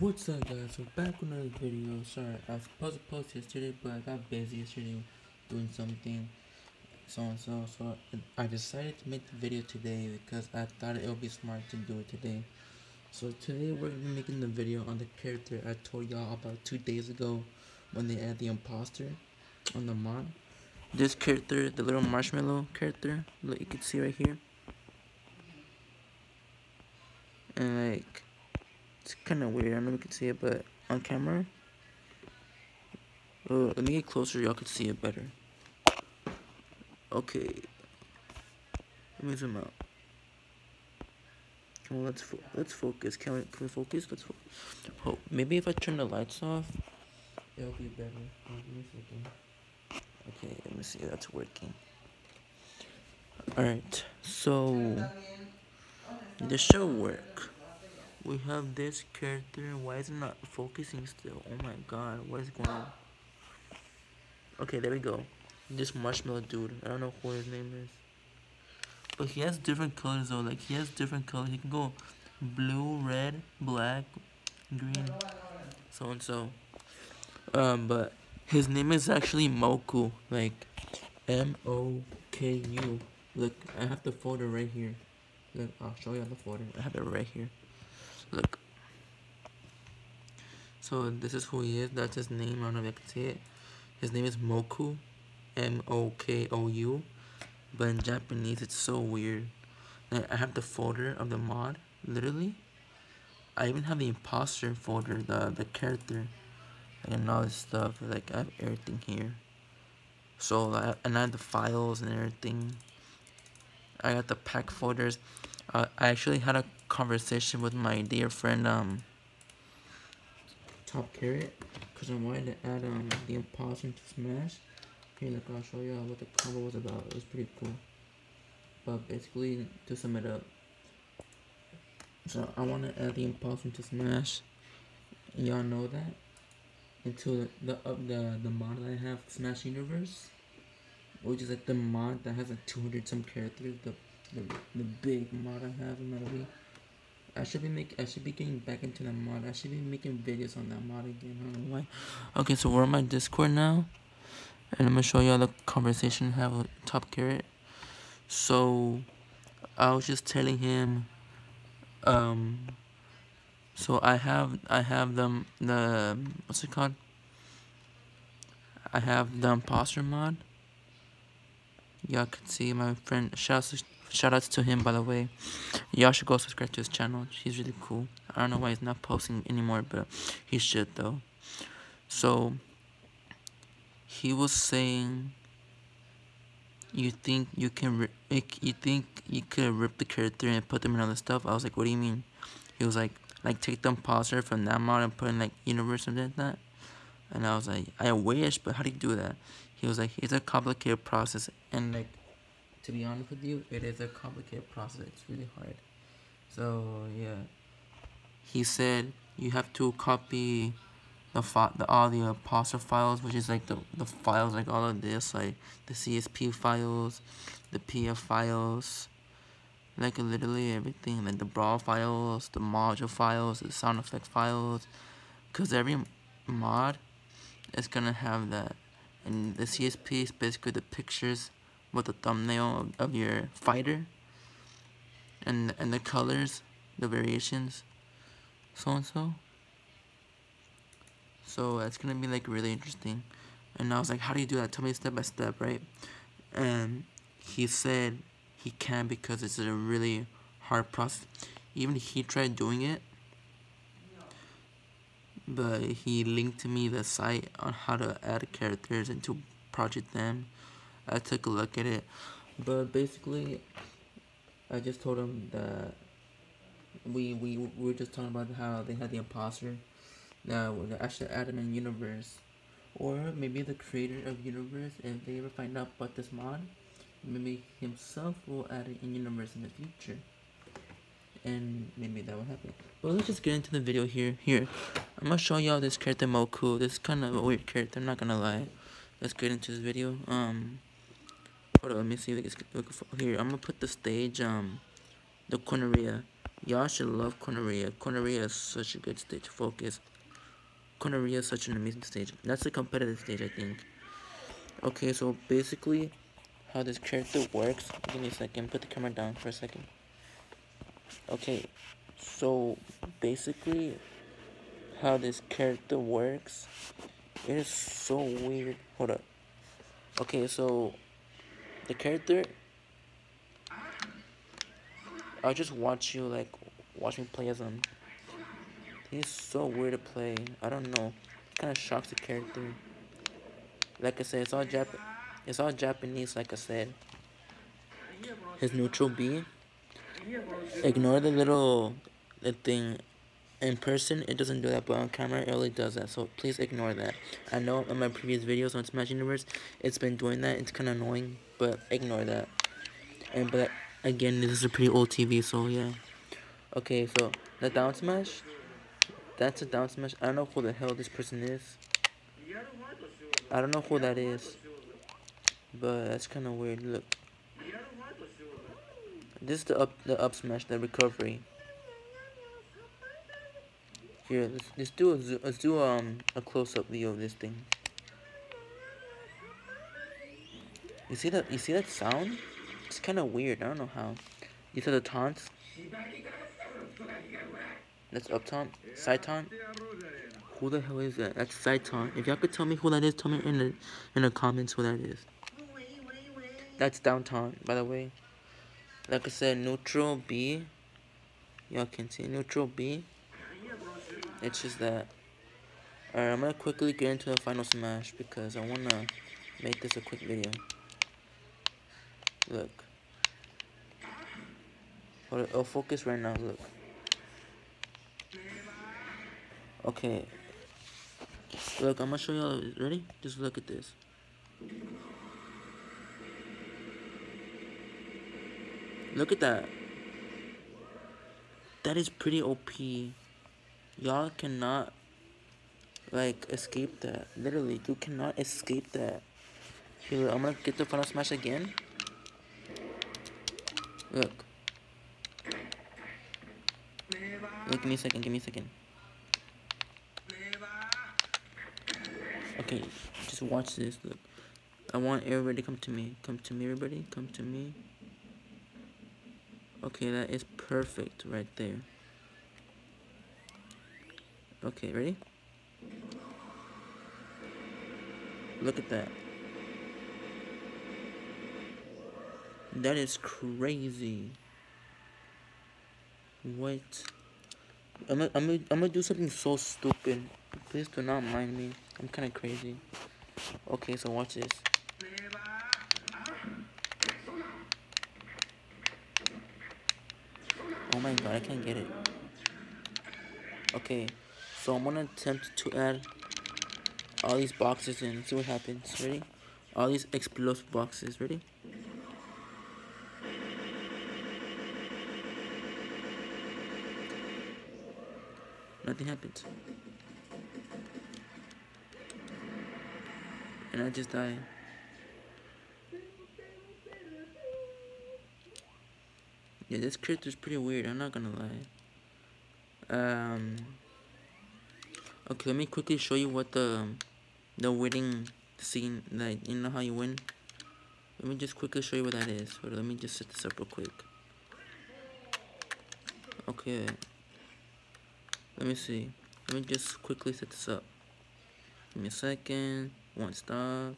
What's up guys, so back with another video, sorry, I was supposed to post yesterday, but I got busy yesterday doing something, so and so, so I decided to make the video today because I thought it would be smart to do it today. So today we're to be making the video on the character I told y'all about two days ago when they add the imposter on the mod. This character, the little marshmallow character, look you can see right here. And like it's kind of weird. I don't know if you can see it, but on camera. Uh, let me get closer. Y'all can see it better. Okay. Let me zoom out. Come on, let's fo let's focus. Can we can we focus? Let's focus. Oh, maybe if I turn the lights off, it'll be better. Okay, let me see. That's working. All right. So this should work we have this character. Why is it not focusing still? Oh my god, what is going on? Okay, there we go. This marshmallow dude. I don't know who his name is. But he has different colors though. Like he has different colors. He can go blue, red, black, green, so and so. Um, but his name is actually Mokou. Like M O K U. Look, I have the folder right here. Look, I'll show you the folder. I have it right here. Look. So this is who he is. That's his name. I don't know if you can see it. His name is Mokou. M-O-K-O-U. But in Japanese, it's so weird. I have the folder of the mod, literally. I even have the imposter folder, the, the character. And all this stuff. Like, I have everything here. So, I, and I have the files and everything. I got the pack folders. Uh, I actually had a conversation with my dear friend um Top Carrot because I wanted to add um the imposter to Smash. Here, look, I'll show you what the combo was about. It was pretty cool. But basically, to sum it up, so I want to add the imposter to Smash. Y'all know that into the the, uh, the the mod that I have, Smash Universe, which is like the mod that has like 200 some characters. The the, the big mod I have in my Wii. I should be make I should be getting back into the mod. I should be making videos on that mod again. I don't know why. Okay, so we're on my Discord now, and I'm gonna show y'all the conversation I have with Top Carrot. So, I was just telling him, um. So I have I have them the what's it called? I have the imposter mod. Y'all can see my friend Shout outs to him, by the way. Y'all should go subscribe to his channel. He's really cool. I don't know why he's not posting anymore, but he should, though. So, he was saying, you think you can, rip, you think you could rip the character and put them in other stuff? I was like, what do you mean? He was like, like take the imposter from that mod and put in like universe and like that. And I was like, I wish, but how do you do that? He was like, it's a complicated process and like to be honest with you, it is a complicated process. It's really hard. So yeah, he said you have to copy the fi the all the imposter files, which is like the the files like all of this, like the CSP files, the PF files, like literally everything, like the brawl files, the module files, the sound effect files, cause every mod is gonna have that, and the CSP is basically the pictures with the thumbnail of your fighter and and the colors the variations so and so so that's gonna be like really interesting. And I was like how do you do that? Tell me step by step right? And he said he can because it's a really hard process. Even he tried doing it but he linked to me the site on how to add characters into Project M I took a look at it. But basically, I just told him that we we, we were just talking about how they had the imposter. Now, actually add him in Universe. Or maybe the creator of Universe, if they ever find out about this mod, maybe himself will add it in Universe in the future. And maybe that will happen. But let's just get into the video here. Here, I'm gonna show y'all this character Mokou. This kind of a weird character, I'm not gonna lie. Let's get into this video. Um, Hold on, let me see if I can here. I'm gonna put the stage, um, the corneria. Y'all should love Corneria. Corneria is such a good stage. Focus. Corneria is such an amazing stage. That's a competitive stage, I think. Okay, so basically, how this character works. Give me a second. Put the camera down for a second. Okay, so basically, how this character works. It is so weird. Hold up. Okay, so the character. I'll just watch you like watch me play as him. He's so weird to play. I don't know. Kind of shocks the character. Like I said, it's all Jap. It's all Japanese. Like I said. His neutral B. Ignore the little the thing. In person, it doesn't do that, but on camera, it really does that. So please ignore that. I know in my previous videos on Smash Universe, it's been doing that. It's kind of annoying, but ignore that. And but again, this is a pretty old TV, so yeah. Okay, so the down smash that's a down smash. I don't know who the hell this person is. I don't know who that is. But that's kind of weird. Look. This is the up the up smash, the recovery. Here, let's, let's do a let's do um a close up view of this thing. You see that? You see that sound? It's kind of weird. I don't know how. You see the taunts? That's up taunt. Side taunt. Who the hell is that? That's side taunt. If y'all could tell me who that is, tell me in the in the comments who that is. That's down taunt, by the way. Like I said, neutral B. Y'all can see neutral B. It's just that. Alright, I'm gonna quickly get into the final smash because I wanna make this a quick video. Look. It, I'll focus right now, look. Okay. Look, I'm gonna show y'all. Ready? Just look at this. Look at that. That is pretty OP. Y'all cannot, like, escape that. Literally, you cannot escape that. Here, I'm gonna get the final smash again. Look. Look, give me a second, give me a second. Okay, just watch this. Look, I want everybody to come to me. Come to me, everybody. Come to me. Okay, that is perfect right there. Okay, ready? Look at that. That is crazy. What? I'm gonna, I'm gonna, I'm gonna do something so stupid. Please do not mind me. I'm kind of crazy. Okay, so watch this. Oh my god, I can't get it. Okay, so I'm gonna attempt to add all these boxes in. See what happens. Ready? All these explosive boxes. Ready? Nothing happens. And I just die. Yeah, this character's pretty weird, I'm not gonna lie. Um Okay, let me quickly show you what the the winning scene like you know how you win? Let me just quickly show you what that is. On, let me just set this up real quick. Okay. Let me see. Let me just quickly set this up. Give me a second. One stock.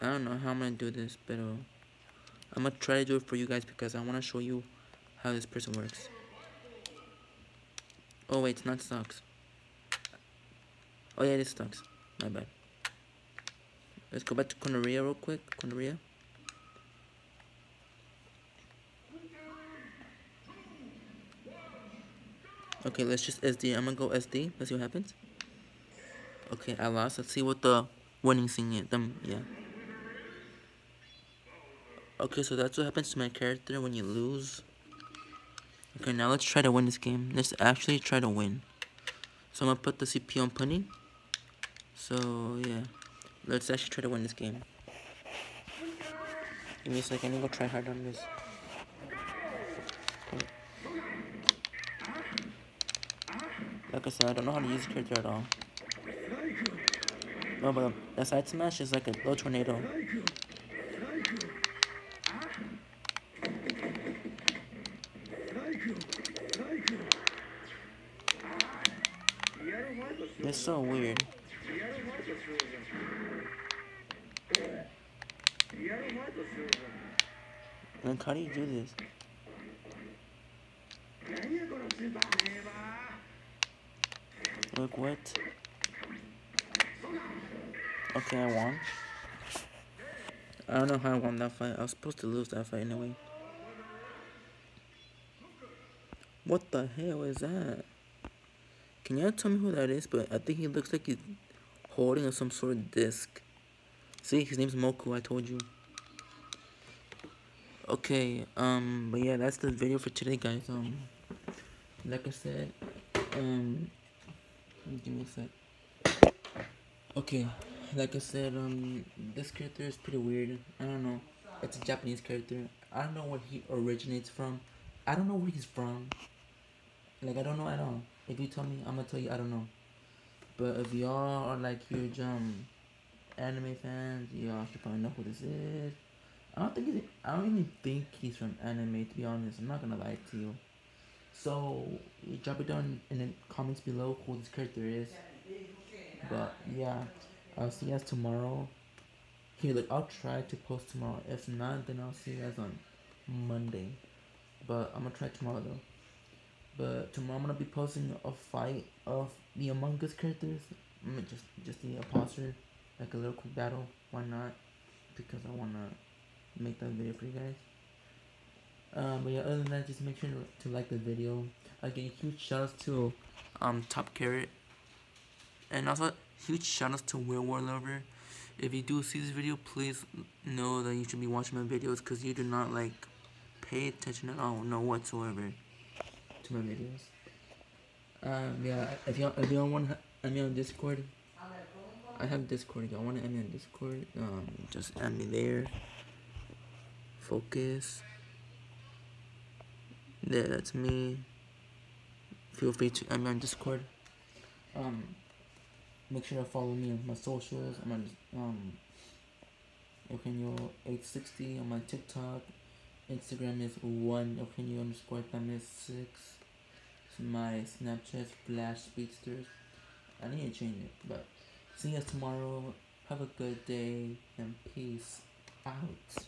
I don't know how I'm gonna do this, but I'm gonna try to do it for you guys because I want to show you how this person works. Oh wait, it's not stocks. Oh yeah, it is stocks. My bad. Let's go back to Corneria real quick. Corneria. Okay, let's just SD. I'm gonna go SD. Let's see what happens. Okay, I lost. Let's see what the winning thing is. Them, yeah. Okay, so that's what happens to my character when you lose. Okay, now let's try to win this game. Let's actually try to win. So I'm gonna put the CP on punny. So yeah, let's actually try to win this game. Give me a second. I'm gonna try hard on this. Like I said, I don't know how to use the character at all. No, but the side smash is like a little tornado. It's so weird. Like, how do you do this? Look what? Okay, I won. I don't know how I won that fight. I was supposed to lose that fight anyway. What the hell is that? Can you tell me who that is? But I think he looks like he's holding some sort of disc. See, his name's Mokou, I told you. Okay, um, but yeah, that's the video for today, guys. Um, like I said, um, give me a sec. Okay, like I said, um, this character is pretty weird. I don't know. It's a Japanese character. I don't know where he originates from. I don't know where he's from. Like, I don't know at all. If you tell me, I'm gonna tell you I don't know. But if y'all are like huge um anime fans, y'all should probably know who this is. I don't think he's, I don't even think he's from anime to be honest. I'm not gonna lie to you. So drop it down in the comments below who this character is. But yeah, I'll see you guys tomorrow. Here, look, I'll try to post tomorrow. If not, then I'll see you guys on Monday. But I'm gonna try tomorrow though. But tomorrow I'm gonna be posting a fight of the Among Us characters. Just just the imposter, like a little quick battle. Why not? Because I wanna make that video for you guys. Um, but yeah, other than that, just make sure to, like the video. Again, huge shout outs to um Top Carrot, and also huge shout outs to Wailord Lover. If you do see this video, please know that you should be watching my videos because you do not like pay attention at all, no whatsoever to my videos. Um, yeah, if y'all if y'all want to add me on Discord, I have Discord. If y'all want to add me on Discord, um, just add me there. Focus. There, that's me. Feel free to me on Discord. Um, make sure to follow me on my socials. I'm on um, Eugenio 860 on my TikTok. Instagram is one Eugenio underscore is six my Snapchat Flash Speedsters. I need to change it, but see you tomorrow. Have a good day and peace out.